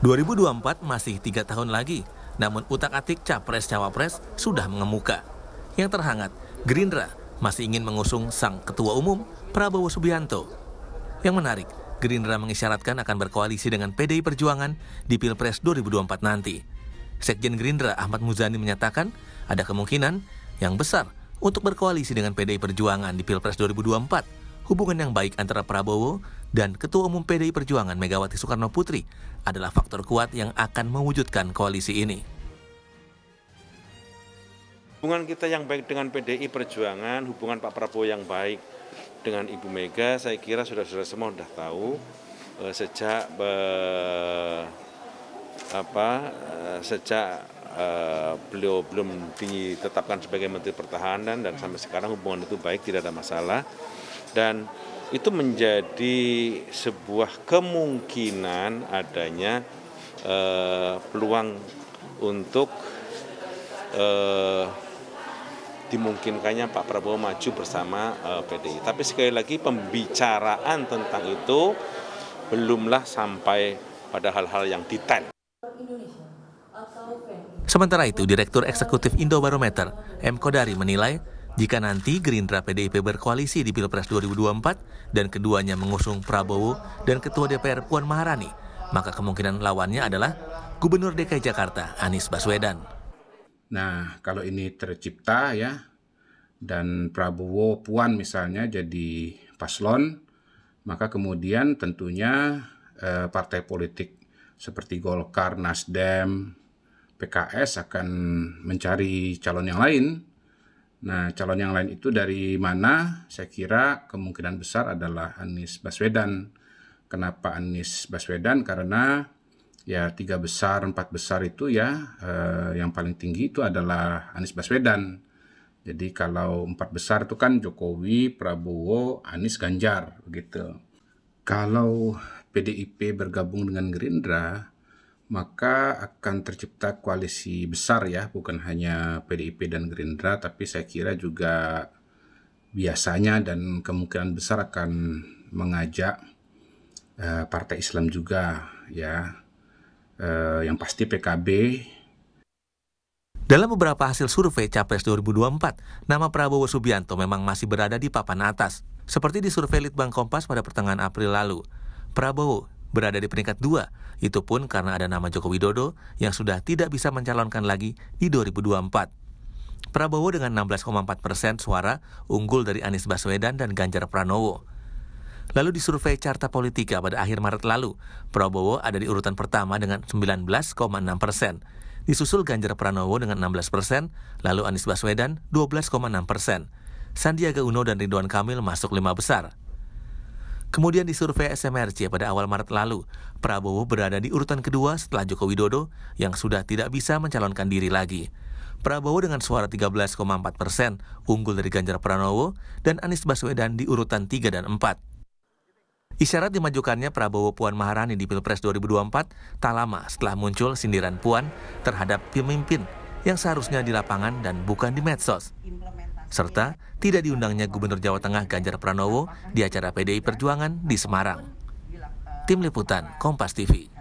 2024 masih tiga tahun lagi, namun utak-atik capres-cawapres sudah mengemuka. Yang terhangat, Gerindra masih ingin mengusung sang ketua umum Prabowo Subianto. Yang menarik, Gerindra mengisyaratkan akan berkoalisi dengan PDI Perjuangan di Pilpres 2024 nanti. Sekjen Gerindra Ahmad Muzani menyatakan ada kemungkinan yang besar untuk berkoalisi dengan PDI Perjuangan di Pilpres 2024 hubungan yang baik antara Prabowo dan Ketua Umum PDI Perjuangan Megawati Soekarno Putri adalah faktor kuat yang akan mewujudkan koalisi ini. Hubungan kita yang baik dengan PDI Perjuangan, hubungan Pak Prabowo yang baik dengan Ibu Mega, saya kira sudah-sudah semua sudah tahu eh, sejak eh, apa eh, sejak eh, beliau belum ditetapkan sebagai Menteri Pertahanan dan sampai sekarang hubungan itu baik tidak ada masalah dan itu menjadi sebuah kemungkinan adanya uh, peluang untuk uh, dimungkinkannya Pak Prabowo maju bersama eh, PDI. Tapi sekali lagi pembicaraan tentang itu belumlah sampai pada hal-hal yang detail. Sementara itu, Direktur Eksekutif Indobarometer, M. Kodari menilai jika nanti Gerindra PDIP berkoalisi di Pilpres 2024 dan keduanya mengusung Prabowo dan Ketua DPR Puan Maharani, maka kemungkinan lawannya adalah Gubernur DKI Jakarta Anies Baswedan. Nah, kalau ini tercipta ya, dan Prabowo Puan misalnya jadi paslon, maka kemudian tentunya eh, partai politik seperti Golkar, Nasdem, PKS akan mencari calon yang lain Nah, calon yang lain itu dari mana? Saya kira kemungkinan besar adalah Anies Baswedan. Kenapa Anies Baswedan? Karena ya tiga besar, empat besar itu ya eh, yang paling tinggi itu adalah Anies Baswedan. Jadi kalau empat besar itu kan Jokowi, Prabowo, Anies, Ganjar begitu. Kalau PDIP bergabung dengan Gerindra, maka akan tercipta koalisi besar ya, bukan hanya PDIP dan Gerindra, tapi saya kira juga biasanya dan kemungkinan besar akan mengajak uh, partai Islam juga ya, uh, yang pasti PKB. Dalam beberapa hasil survei Capres 2024, nama Prabowo Subianto memang masih berada di papan atas, seperti di survei Litbang Kompas pada pertengahan April lalu. Prabowo berada di peringkat dua, itu pun karena ada nama Joko Widodo yang sudah tidak bisa mencalonkan lagi di 2024. Prabowo dengan 16,4 persen suara unggul dari Anies Baswedan dan Ganjar Pranowo. Lalu di survei Carta Politika pada akhir Maret lalu, Prabowo ada di urutan pertama dengan 19,6 persen. Disusul Ganjar Pranowo dengan 16 persen, lalu Anies Baswedan 12,6 persen. Sandiaga Uno dan Ridwan Kamil masuk lima besar. Kemudian di survei SMRC pada awal Maret lalu, Prabowo berada di urutan kedua setelah Joko Widodo yang sudah tidak bisa mencalonkan diri lagi. Prabowo dengan suara 13,4 persen unggul dari Ganjar Pranowo dan Anies Baswedan di urutan 3 dan 4. Isyarat dimajukannya Prabowo Puan Maharani di Pilpres 2024 tak lama setelah muncul sindiran Puan terhadap pemimpin yang seharusnya di lapangan dan bukan di medsos serta tidak diundangnya Gubernur Jawa Tengah Ganjar Pranowo di acara PDI Perjuangan di Semarang. Tim Liputan Kompas TV